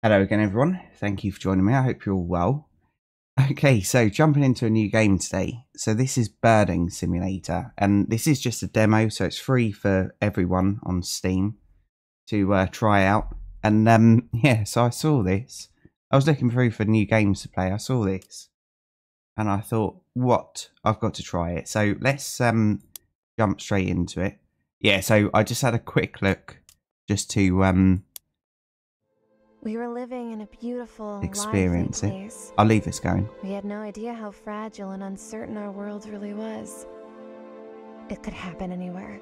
Hello again, everyone. Thank you for joining me. I hope you're all well. Okay, so jumping into a new game today. So this is Birding Simulator, and this is just a demo, so it's free for everyone on Steam to uh, try out. And um, yeah, so I saw this. I was looking through for new games to play. I saw this, and I thought, what? I've got to try it. So let's um, jump straight into it. Yeah, so I just had a quick look just to um, We were living in a beautiful, Experience place. I'll leave this going. We had no idea how fragile and uncertain our world really was. It could happen anywhere.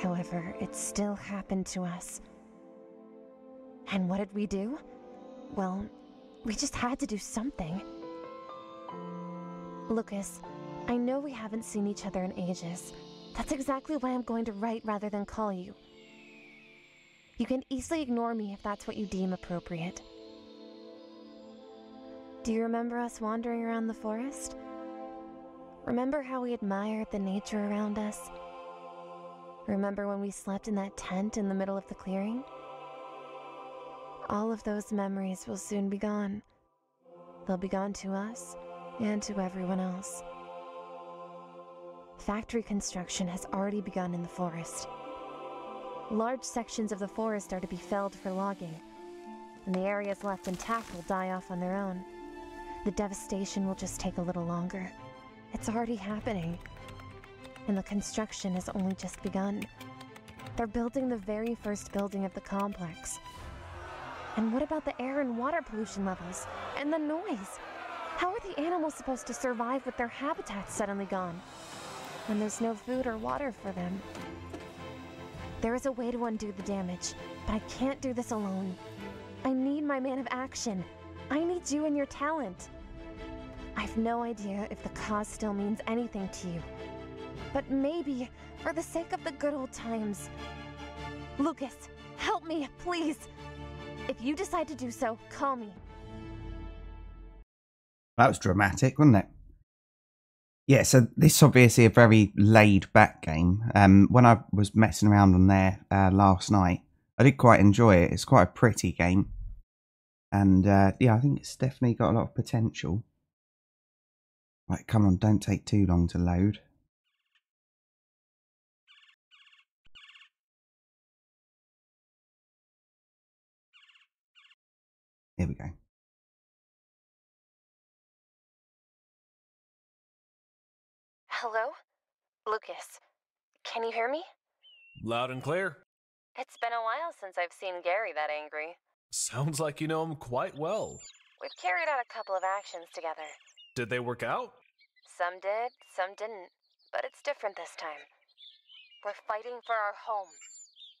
However, it still happened to us. And what did we do? Well, we just had to do something. Lucas, I know we haven't seen each other in ages. That's exactly why I'm going to write rather than call you. You can easily ignore me if that's what you deem appropriate. Do you remember us wandering around the forest? Remember how we admired the nature around us? Remember when we slept in that tent in the middle of the clearing? All of those memories will soon be gone. They'll be gone to us and to everyone else. Factory construction has already begun in the forest. Large sections of the forest are to be felled for logging, and the areas left intact will die off on their own. The devastation will just take a little longer. It's already happening. And the construction has only just begun. They're building the very first building of the complex. And what about the air and water pollution levels? And the noise? How are the animals supposed to survive with their habitats suddenly gone? When there's no food or water for them? There is a way to undo the damage, but I can't do this alone. I need my man of action. I need you and your talent. I've no idea if the cause still means anything to you. But maybe, for the sake of the good old times. Lucas, help me, please. If you decide to do so, call me. That was dramatic, wasn't it? Yeah, so this is obviously a very laid back game. Um, when I was messing around on there uh, last night, I did quite enjoy it. It's quite a pretty game. And uh, yeah, I think it's definitely got a lot of potential. Right, come on, don't take too long to load. Here we go. Hello? Lucas, can you hear me? Loud and clear. It's been a while since I've seen Gary that angry. Sounds like you know him quite well. We've carried out a couple of actions together. Did they work out? Some did, some didn't. But it's different this time. We're fighting for our home.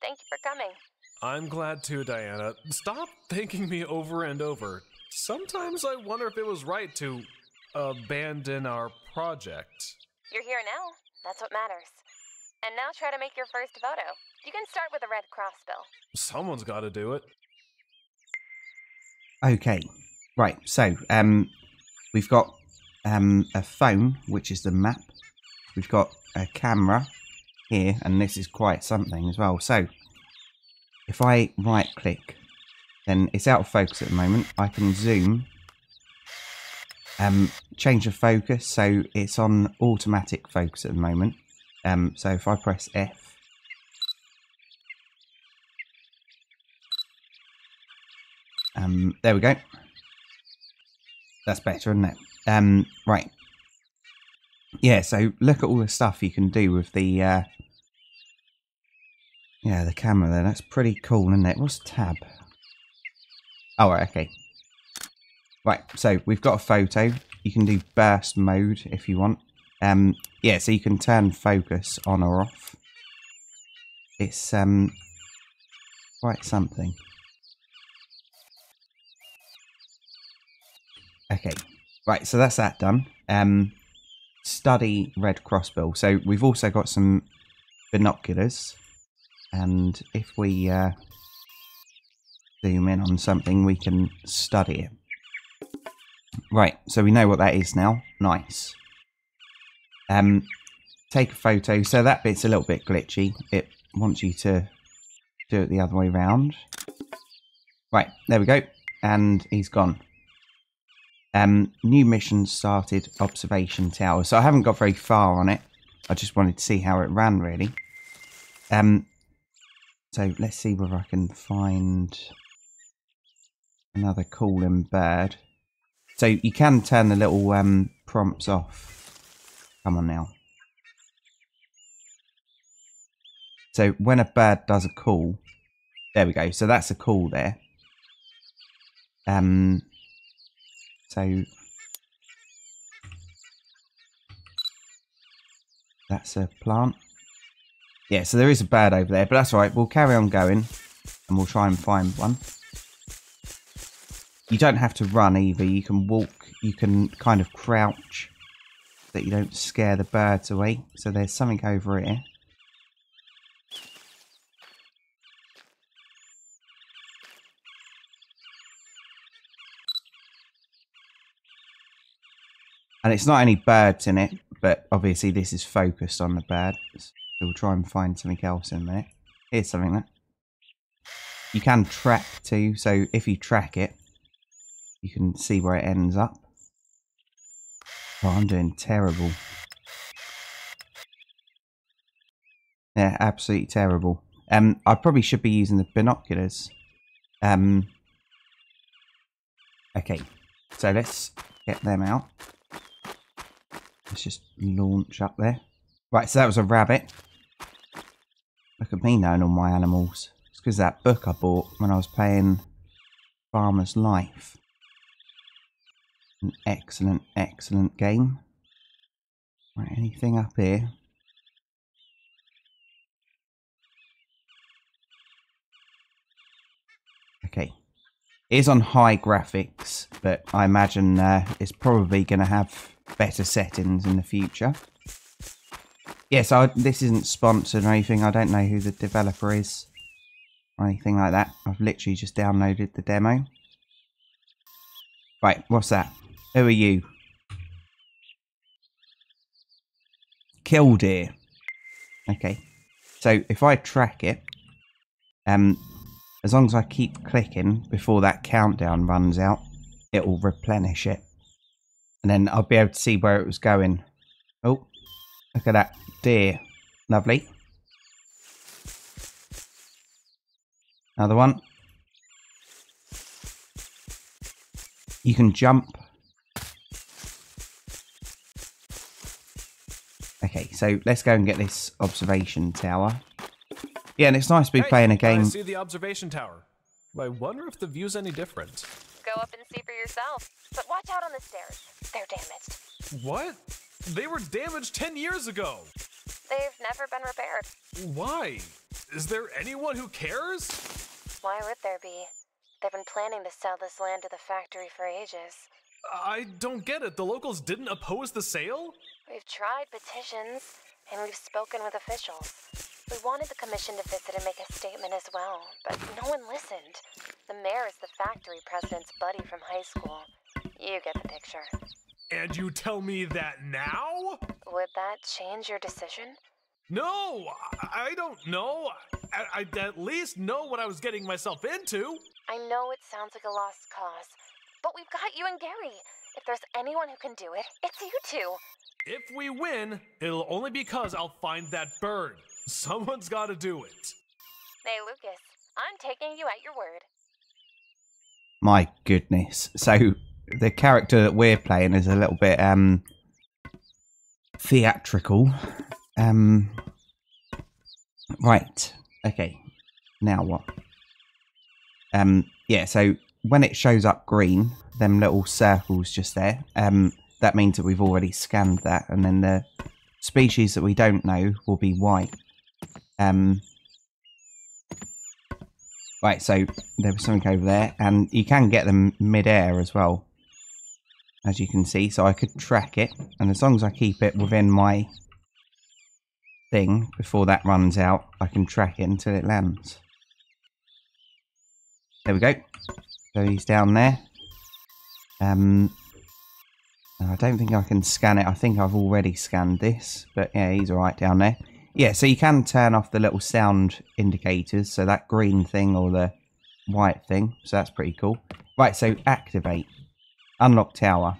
Thank you for coming. I'm glad to, Diana. Stop thanking me over and over. Sometimes I wonder if it was right to abandon our project. You're here now. That's what matters. And now try to make your first photo. You can start with a red cross bill. Someone's got to do it. Okay, right. So um, we've got um, a phone, which is the map. We've got a camera here, and this is quite something as well. So if I right click, then it's out of focus at the moment. I can zoom, um, change the focus, so it's on automatic focus at the moment. Um, so if I press F, um, there we go. That's better, isn't it? Um, right. Yeah, so look at all the stuff you can do with the uh, yeah, the camera there. That's pretty cool, isn't it? What's tab? Oh, right, okay. Right, so we've got a photo. You can do burst mode if you want. Um, yeah, so you can turn focus on or off. It's um quite something. Okay, right, so that's that done. Um, study red crossbill. So we've also got some binoculars, and if we uh, zoom in on something, we can study it. Right, so we know what that is now. Nice. Um, take a photo. So that bit's a little bit glitchy. It wants you to do it the other way round. Right, there we go. and he's gone. Um, new mission started, observation tower. So I haven't got very far on it. I just wanted to see how it ran, really. Um, so let's see whether I can find another calling bird. So you can turn the little um, prompts off. Come on now. So when a bird does a call, there we go. So that's a call there. Um, so that's a plant. Yeah, so there is a bird over there, but that's all right. We'll carry on going and we'll try and find one. You don't have to run either. You can walk. You can kind of crouch that you don't scare the birds away. So there's something over here. And it's not any birds in it, but obviously this is focused on the birds. So we'll try and find something else in minute. Here's something that you can track too. So if you track it, you can see where it ends up. Oh, I'm doing terrible. Yeah, absolutely terrible. Um, I probably should be using the binoculars. Um, okay, so let's get them out. Let's just launch up there. Right, so that was a rabbit. Look at me knowing all my animals. It's because that book I bought when I was playing Farmer's Life. An excellent, excellent game. Right, anything up here? Okay. It is on high graphics, but I imagine uh, it's probably going to have better settings in the future. Yes, I, this isn't sponsored or anything. I don't know who the developer is or anything like that. I've literally just downloaded the demo. Right, what's that? Who are you? Killdeer. Okay. So if I track it, um, as long as I keep clicking before that countdown runs out, it will replenish it. And then I'll be able to see where it was going. Oh, look at that deer. Lovely. Another one. You can jump. Okay, so let's go and get this observation tower. Yeah, and it's nice to be Hey, playing a game. I see the observation tower. I wonder if the view's any different. Go up and see for yourself. But watch out on the stairs. They're damaged. What? They were damaged 10 years ago. They've never been repaired. Why? Is there anyone who cares? Why would there be? They've been planning to sell this land to the factory for ages. I don't get it. The locals didn't oppose the sale? We've tried petitions, and we've spoken with officials. We wanted the commission to visit and make a statement as well, but no one listened. The mayor is the factory president's buddy from high school. You get the picture. And you tell me that now? Would that change your decision? No, I don't know. I, I at least know what I was getting myself into. I know it sounds like a lost cause, but we've got you and Gary. If there's anyone who can do it, it's you two. If we win, it'll only because I'll find that bird. Someone's got to do it. Hey, Lucas, I'm taking you at your word. My goodness. So the character that we're playing is a little bit um theatrical. Um right. Okay. Now what? Um yeah, so when it shows up green, them little circles just there, um that means that we've already scanned that and then the species that we don't know will be white. Um Right, so there was something over there, and you can get them mid-air as well, as you can see. So I could track it, and as long as I keep it within my thing before that runs out, I can track it until it lands. There we go. So he's down there. Um, I don't think I can scan it. I think I've already scanned this, but yeah, he's all right down there. Yeah, so you can turn off the little sound indicators, so that green thing or the white thing, so that's pretty cool. Right, so activate. Unlock tower.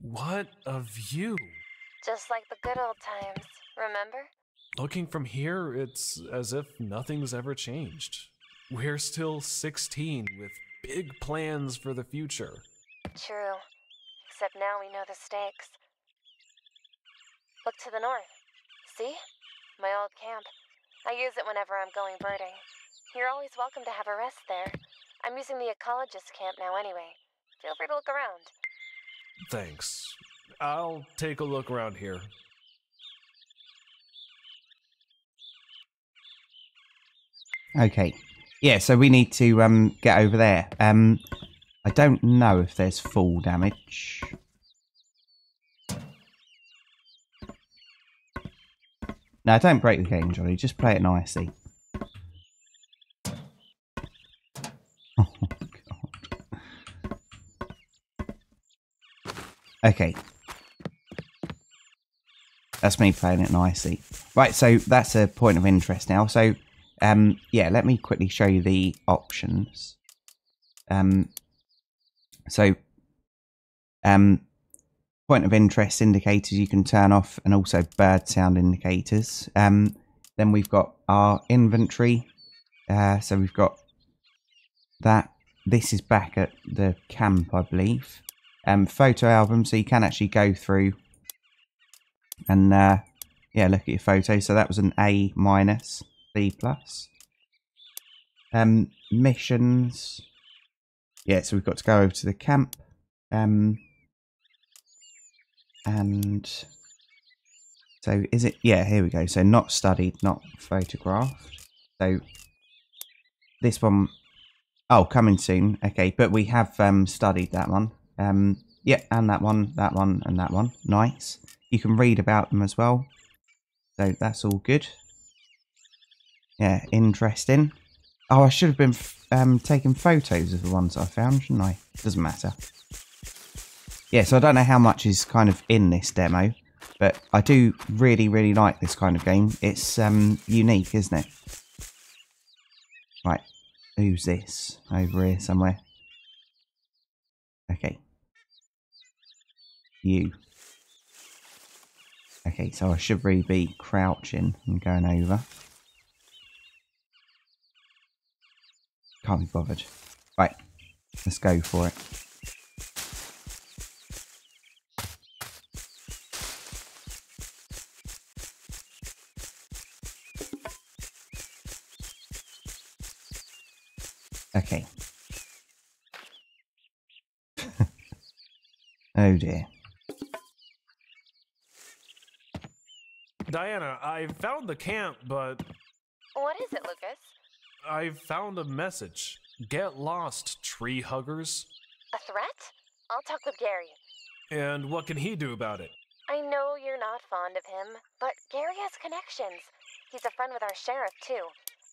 What a view! Just like the good old times, remember? Looking from here, it's as if nothing's ever changed. We're still 16 with big plans for the future. True. Except now we know the stakes. Look to the north. See? My old camp. I use it whenever I'm going birding. You're always welcome to have a rest there. I'm using the ecologist camp now anyway. Feel free to look around. Thanks. I'll take a look around here. Okay. Yeah, so we need to um get over there. Um I don't know if there's full damage. No, don't break the game, Johnny. Just play it nicely. Oh. Okay. That's me playing it nicely. Right, so that's a point of interest now. So, um, yeah, let me quickly show you the options. Um, so, um, point of interest indicators you can turn off and also bird sound indicators. Um, then we've got our inventory. Uh, so we've got that. This is back at the camp, I believe. Um, photo album, so you can actually go through and uh, yeah, look at your photo. So that was an A minus, B plus. Um, missions. Yeah, so we've got to go over to the camp. Um, and so is it? Yeah, here we go. So not studied, not photographed. So this one, oh, coming soon. Okay, but we have um, studied that one. Um, yeah, and that one, that one, and that one. Nice. You can read about them as well. So that's all good. Yeah, interesting. Oh, I should have been um, taking photos of the ones I found, shouldn't I? Doesn't matter. Yeah, so I don't know how much is kind of in this demo, but I do really, really like this kind of game. It's um, unique, isn't it? Right, who's this? Over here somewhere. Okay. You. Okay, so I should really be crouching and going over. Can't be bothered. Right, let's go for it. Okay. oh dear. Diana, I found the camp, but What is it, Lucas? I found a message. Get lost, tree huggers. A threat? I'll talk with Gary. And what can he do about it? I know you're not fond of him, but Gary has connections. He's a friend with our sheriff, too.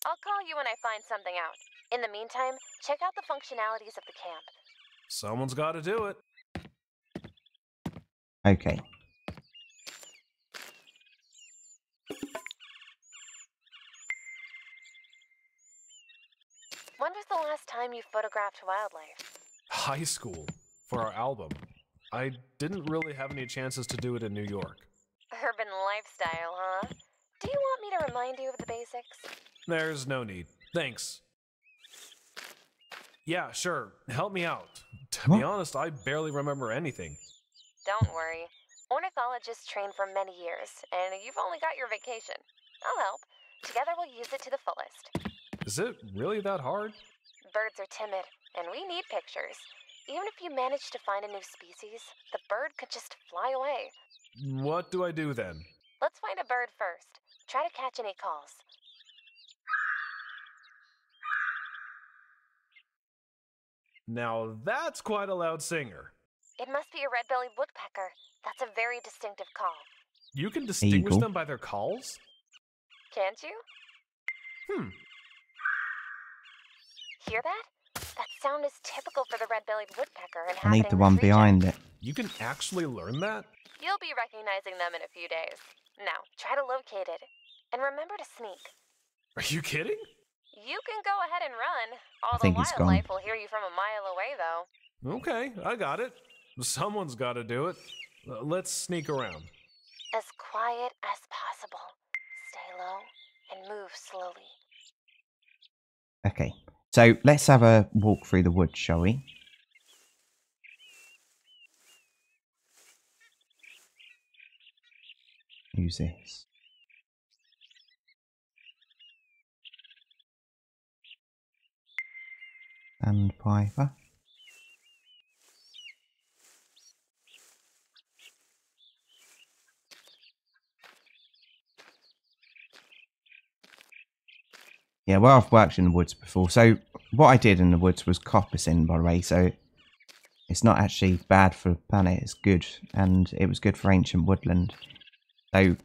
I'll call you when I find something out. In the meantime, check out the functionalities of the camp. Someone's got to do it. Okay. When was the last time you photographed wildlife? High school for our album. I didn't really have any chances to do it in New York. Urban lifestyle, huh? Do you want me to remind you of the basics? There's no need. Thanks. Yeah, sure. Help me out. To be honest, I barely remember anything. Don't worry. Ornithologists train for many years, and you've only got your vacation. I'll help. Together we'll use it to the fullest. Is it really that hard? Birds are timid, and we need pictures. Even if you manage to find a new species, the bird could just fly away. What do I do then? Let's find a bird first. Try to catch any calls. Now that's quite a loud singer. It must be a red-bellied woodpecker. That's a very distinctive call. You can distinguish them by their calls? Can't you? Hmm. Hear that? That sound is typical for the red-bellied woodpecker I inhabiting need the one behind it. You can actually learn that? You'll be recognizing them in a few days. Now, try to locate it. And remember to sneak. Are you kidding? You can go ahead and run. All think the he's gone. wildlife will hear you from a mile away, though. Okay, I got it. Someone's got to do it. Uh, let's sneak around. As quiet as possible. Stay low and move slowly. Okay, so let's have a walk through the woods, shall we? Who's this? And Yeah, well, I've worked in the woods before. So what I did in the woods was coppicing, by the way. So it's not actually bad for the planet. It's good, and it was good for ancient woodland. So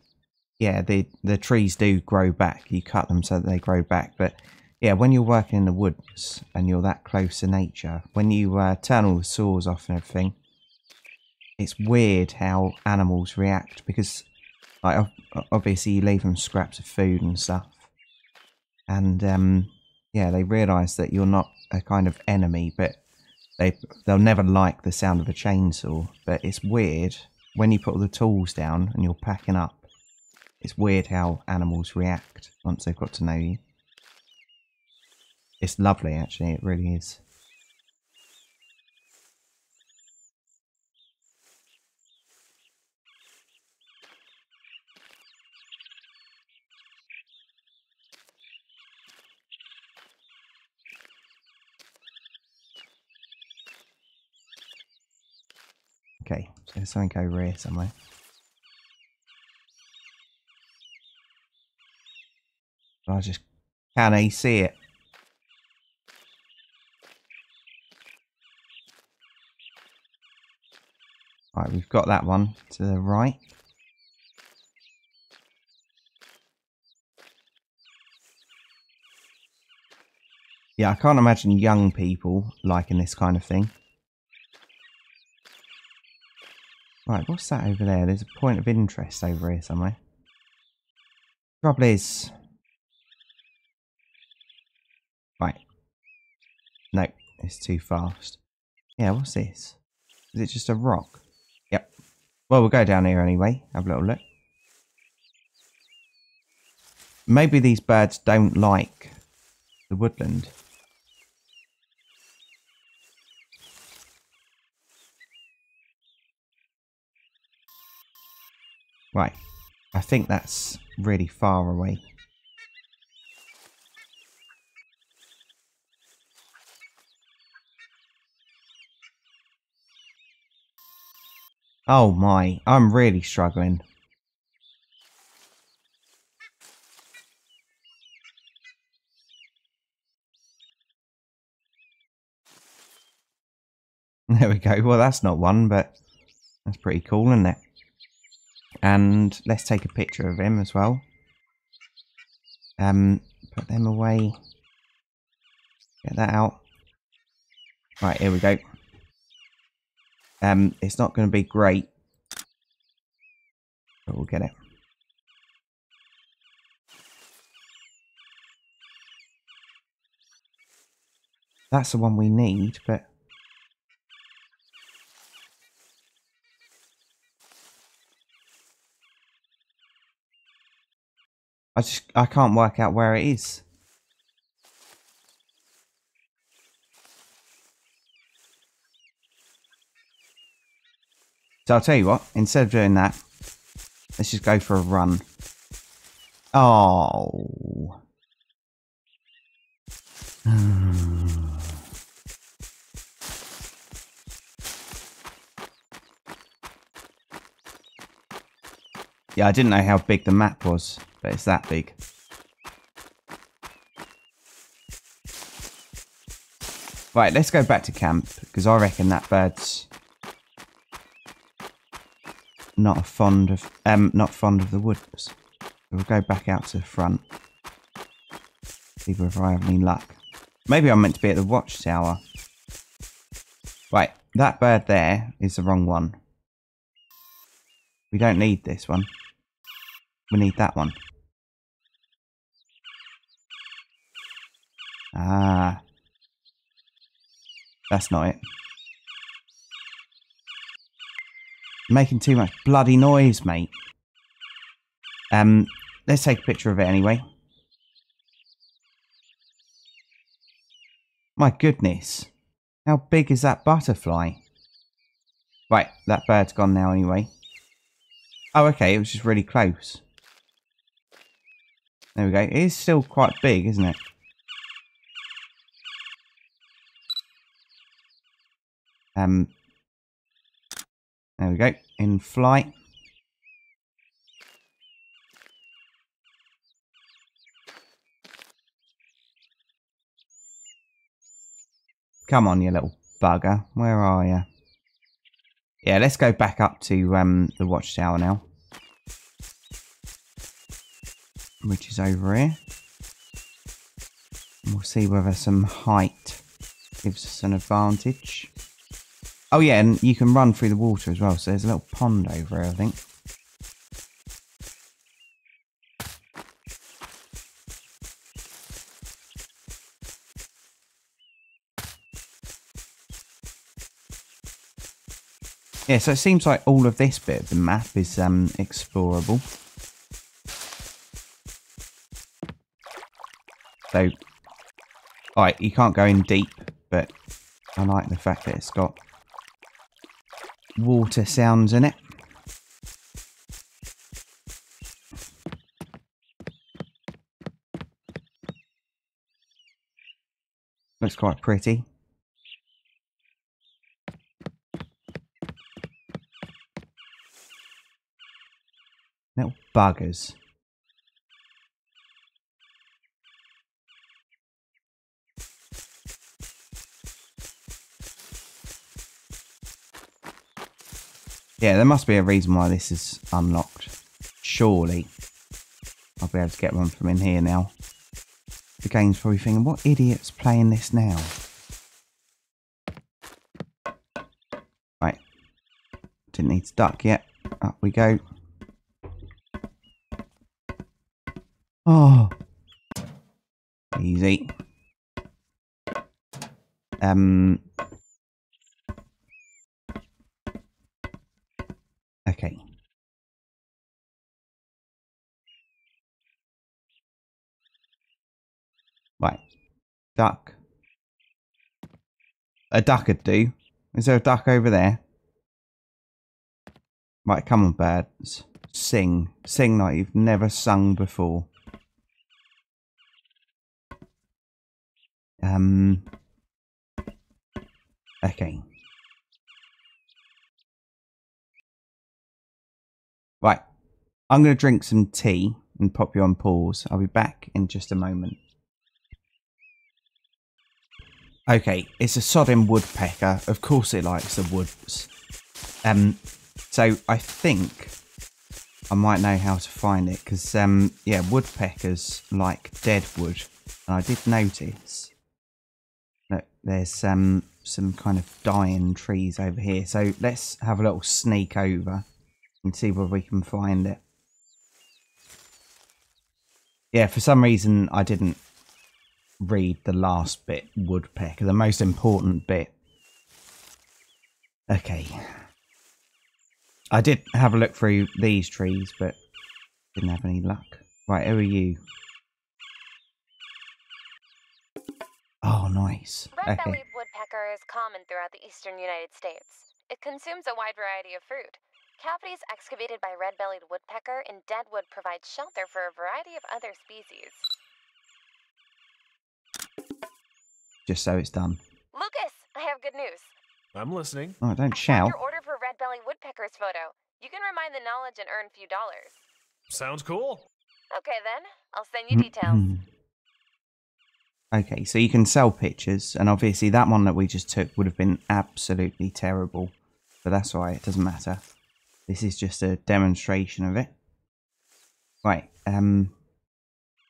yeah, the the trees do grow back. You cut them so that they grow back. But yeah, when you're working in the woods and you're that close to nature, when you uh, turn all the saws off and everything, it's weird how animals react because, like, obviously you leave them scraps of food and stuff, and um, yeah, they realise that you're not a kind of enemy, but they they'll never like the sound of a chainsaw. But it's weird when you put all the tools down and you're packing up. It's weird how animals react once they've got to know you. It's lovely, actually. It really is. Okay, so there's something over here somewhere. I just can I see it? Right, we've got that one to the right. Yeah, I can't imagine young people liking this kind of thing. Right, what's that over there? There's a point of interest over here somewhere. Trouble is... Right. No, it's too fast. Yeah, what's this? Is it just a rock? Yep. Well, we'll go down here anyway. Have a little look. Maybe these birds don't like the woodland. Right. I think that's really far away. Oh my, I'm really struggling. There we go. Well, that's not one, but that's pretty cool, isn't it? And let's take a picture of him as well. Um, put them away. Get that out. Right, here we go. Um, it's not going to be great, but we'll get it. That's the one we need, but I just I can't work out where it is. So I'll tell you what, instead of doing that, let's just go for a run. Oh. yeah, I didn't know how big the map was, but it's that big. Right, let's go back to camp, because I reckon that bird's not fond of um not fond of the woods. We'll go back out to the front. See if I have any luck. Maybe I'm meant to be at the watchtower. Right, that bird there is the wrong one. We don't need this one. We need that one. Ah. That's not it. making too much bloody noise, mate. Um, let's take a picture of it anyway. My goodness. How big is that butterfly? Right, that bird's gone now anyway. Oh, okay, it was just really close. There we go. It is still quite big, isn't it? Um, there we go. In flight. Come on, you little bugger. Where are you? Yeah, let's go back up to um, the watchtower now. Which is over here. And we'll see whether some height gives us an advantage. Oh yeah, and you can run through the water as well. So there's a little pond over here, I think. Yeah, so it seems like all of this bit of the map is um, explorable. So, alright, you can't go in deep, but I like the fact that it's got water sounds in it. Looks quite pretty. Little buggers. Yeah, there must be a reason why this is unlocked. Surely. I'll be able to get one from in here now. The game's probably thinking, what idiot's playing this now? Right. Didn't need to duck yet. Up we go. Oh. Easy. Um. Okay. Right. Duck. A duck would do. Is there a duck over there? Right, come on, birds. Sing. Sing like you've never sung before. Um. Okay. Right. I'm going to drink some tea and pop you on pause. I'll be back in just a moment. Okay, it's a sodding woodpecker. Of course it likes the woods. Um, so I think I might know how to find it because, um, yeah, woodpeckers like dead wood. And I did notice that there's um, some kind of dying trees over here. So let's have a little sneak over and see whether we can find it. Yeah, for some reason I didn't read the last bit, woodpecker, the most important bit. Okay. I did have a look through these trees, but didn't have any luck. Right, who are you? Oh, nice. Red-bellied Okay. woodpecker is common throughout the eastern United States. It consumes a wide variety of fruit. Cavities excavated by red-bellied woodpecker in dead wood provide shelter for a variety of other species. Just so it's done. Lucas, I have good news. I'm listening. Oh, don't I shout. your order for red-bellied woodpecker's photo. You can remind the knowledge and earn a few dollars. Sounds cool. Okay then, I'll send you details. okay, so you can sell pictures, and obviously that one that we just took would have been absolutely terrible. But that's why it doesn't matter. This is just a demonstration of it. Right, um...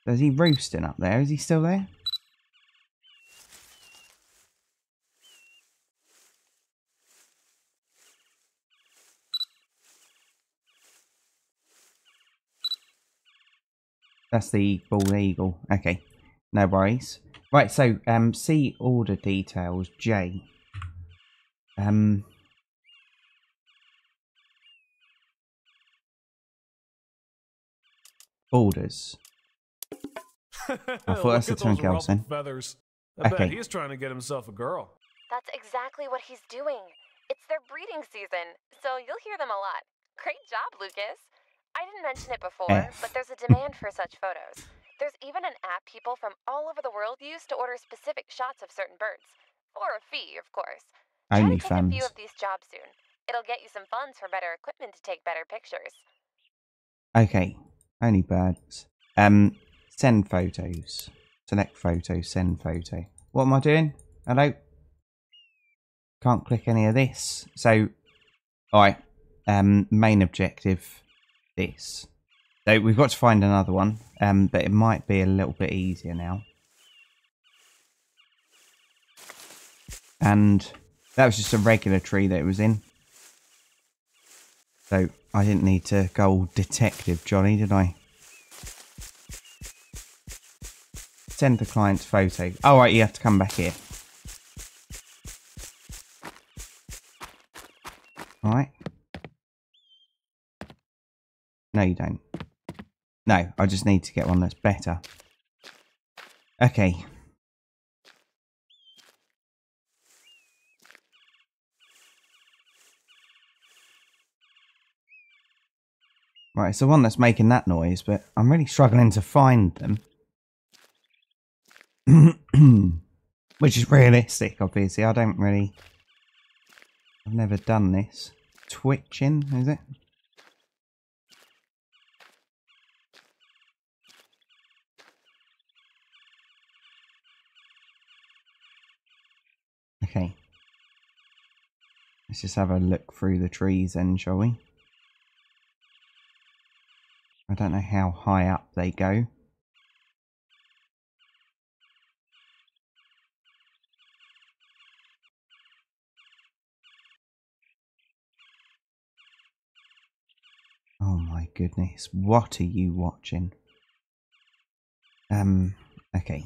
Is he roosting up there? Is he still there? That's the bald eagle. Okay, no worries. Right, so um, see order details, J. Um, borders. I thought that's the turn girl. Feathers. I okay. bet he's trying to get himself a girl. That's exactly what he's doing. It's their breeding season, so you'll hear them a lot. Great job, Lucas. I didn't mention it before, F. but there's a demand for such photos. There's even an app people from all over the world use to order specific shots of certain birds. For a fee, of course. Try to take a few of these jobs soon. It'll get you some funds for better equipment to take better pictures. Okay, only birds. Um, send photos. Select photo, send photo. What am I doing? Hello? Can't click any of this. So, alright. Um, main objective, this. So we've got to find another one, um, but it might be a little bit easier now. And that was just a regular tree that it was in. So I didn't need to go all detective Johnny, did I? Send the client's photo. Oh right, you have to come back here. Alright. No, you don't. No, I just need to get one that's better. Okay. Right, it's the one that's making that noise, but I'm really struggling to find them. Which is realistic, obviously. I don't really... I've never done this. Twitching, is it? Okay. Let's just have a look through the trees then, shall we? I don't know how high up they go. Oh my goodness, what are you watching? Um, okay.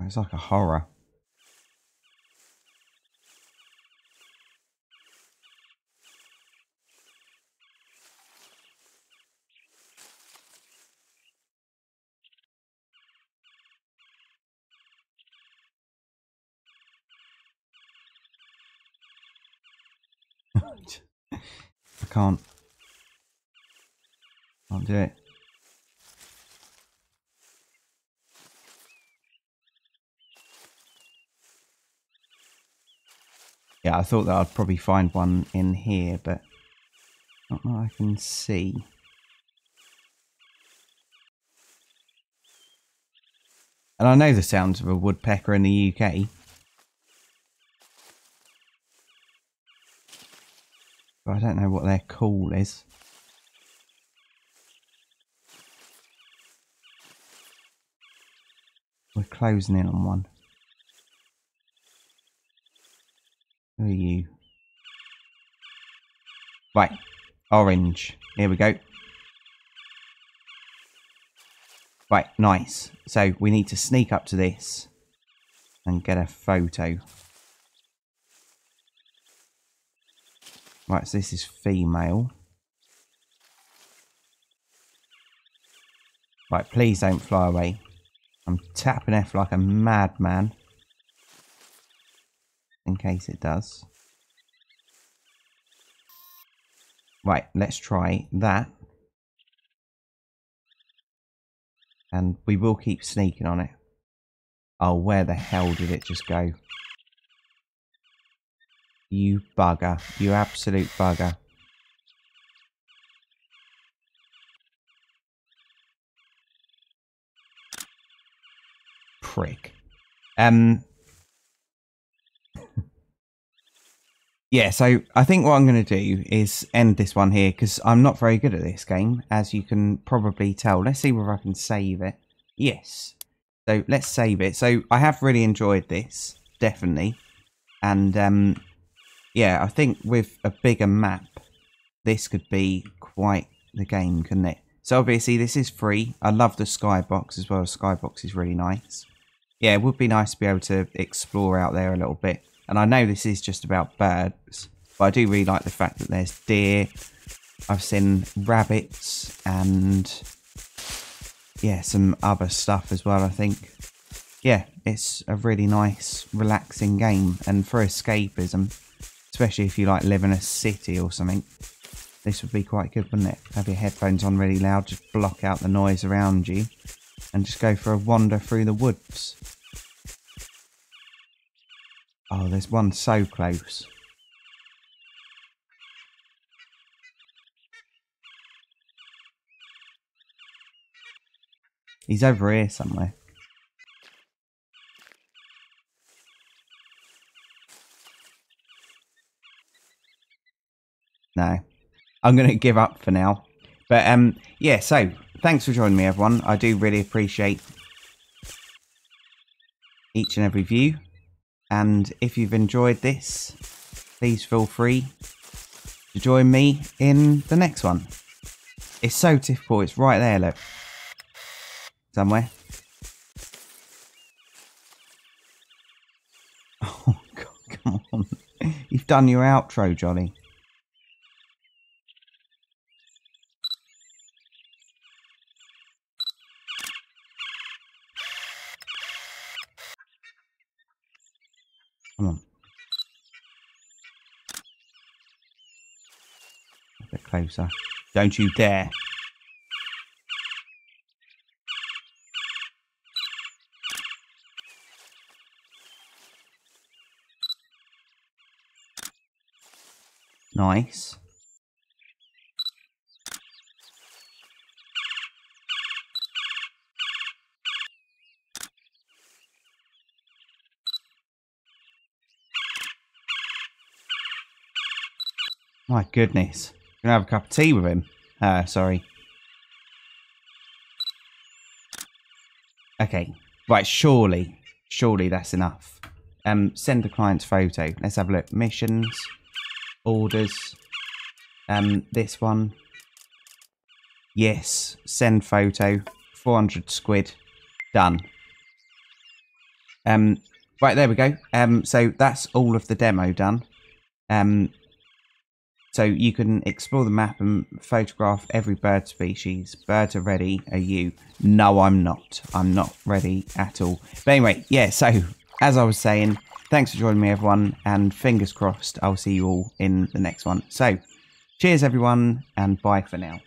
It's like a horror. I can't. Can't do it. Yeah, I thought that I'd probably find one in here, but not that I can see. And I know the sounds of a woodpecker in the UK. But I don't know what their call is. We're closing in on one. Who are you? Right, orange. Here we go. Right, nice. So we need to sneak up to this and get a photo. Right, so this is female. Right, please don't fly away. I'm tapping F like a madman. In case it does. Right, let's try that. And we will keep sneaking on it. Oh, where the hell did it just go? You bugger. You absolute bugger. Prick. Um. Yeah, so I think what I'm going to do is end this one here because I'm not very good at this game, as you can probably tell. Let's see whether I can save it. Yes. So let's save it. So I have really enjoyed this, definitely. And um, yeah, I think with a bigger map, this could be quite the game, couldn't it? So obviously this is free. I love the skybox as well. Skybox is really nice. Yeah, it would be nice to be able to explore out there a little bit. And I know this is just about birds, but I do really like the fact that there's deer. I've seen rabbits and yeah, some other stuff as well, I think. Yeah, it's a really nice, relaxing game. And for escapism, especially if you like live in a city or something, this would be quite good, wouldn't it? Have your headphones on really loud, just block out the noise around you, and just go for a wander through the woods. Oh, there's one so close. He's over here somewhere. No. I'm going to give up for now. But um, yeah, so thanks for joining me, everyone. I do really appreciate each and every view. And if you've enjoyed this, please feel free to join me in the next one. It's so difficult. It's right there, look. Somewhere. Oh, God, come on. You've done your outro, Johnny. Come on. A bit closer. Don't you dare. Nice. My goodness. Gonna have a cup of tea with him. Uh, sorry. Okay. Right, surely. Surely that's enough. Um, send the client's photo. Let's have a look. Missions. Orders. Um, this one. Yes. Send photo. 400 squid. Done. Um, right, there we go. Um, so that's all of the demo done. Um, so you can explore the map and photograph every bird species. Birds are ready. Are you? No, I'm not. I'm not ready at all. But anyway, yeah, so as I was saying, thanks for joining me, everyone. And fingers crossed, I'll see you all in the next one. So cheers, everyone, and bye for now.